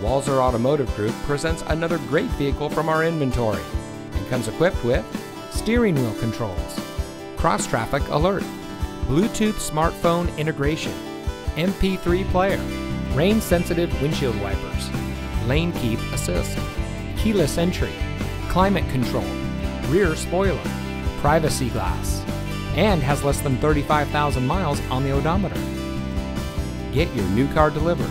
Walser Automotive Group presents another great vehicle from our inventory and comes equipped with steering wheel controls, cross traffic alert, Bluetooth smartphone integration, MP3 player, rain sensitive windshield wipers, lane keep assist, keyless entry, climate control, rear spoiler, privacy glass, and has less than 35,000 miles on the odometer. Get your new car delivered.